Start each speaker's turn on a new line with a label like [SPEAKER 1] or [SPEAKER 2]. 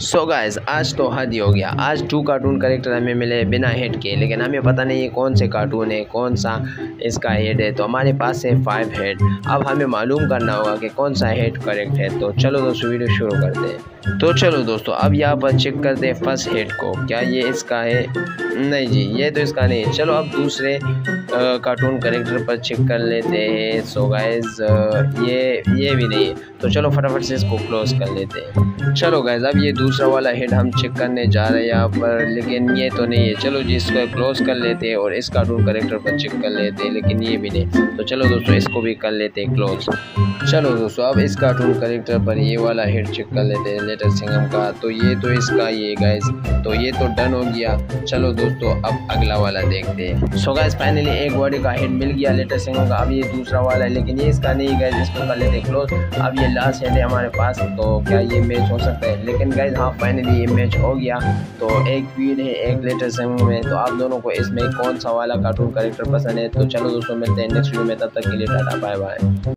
[SPEAKER 1] सो so आज तो हद ही हो गया। आज टू कार्टून करेक्टर हमें मिले बिना हेड के लेकिन हमें पता नहीं है कौन से कार्टून है, कौन सा इसका हेड है। तो हमारे पास है फाइव हेड अब हमें मालूम करना होगा कि कौन सा हेड करेक्ट है। तो चलो दोस्तों वीडियो शुरू करते हैं। तो चलो दोस्तों, अब यहाँ पर चेक करते हैं फ़र्स्ट हेड को। क्या ये इसका है? नहीं जी, ये तो इसका नहीं है। चलो अब दूसरे कार्टून करेक्टर पर चेक कर लेते हैं। सो गाइज़ ये ये भी नहीं है। तो चलो फटाफट से इसको क्लोज कर लेते हैं। चलो गाइज़ अब ये दूसरा वाला हेड हम चेक करने जा रहे हैं यहाँ पर, लेकिन ये तो नहीं है। चलो जी, इसको क्लोज कर लेते हैं और इस कार्टून करेक्टर पर चेक कर लेते हैं, लेकिन ये भी नहीं तो चलो दोस्तों, इसको भी कर लेते हैं क्लोज चलो दोस्तों, अब इस कार्टून करेक्टर पर ये वाला हेड चेक कर लेते हैं लेटर सिंगम का। तो ये तो इसका ये गाइज़ तो ये तो डन हो गया। चलो दोस्तों, अब अगला वाला देखते हैं। सो गाइज़ फाइनली एक बॉडी का हेड मिल गया लेटर सिंगों का। अब ये दूसरा वाला है, लेकिन ये इसका नहीं गैज इसको कर लेते क्लोज अब ये लास्ट हेड है हमारे पास तो क्या ये मैच हो सकता है? लेकिन गैज हाँ फाइनली ये मैच हो गया। तो एक पीड है, एक लेटेस्ट सिंग में। तो आप दोनों को इसमें कौन सा वाला कार्टून करेक्टर पसंद है? तो चलो दोस्तों, मिलते हैं नेक्स्ट वीडियो में, तब तक के लिए टाटा बाय बाय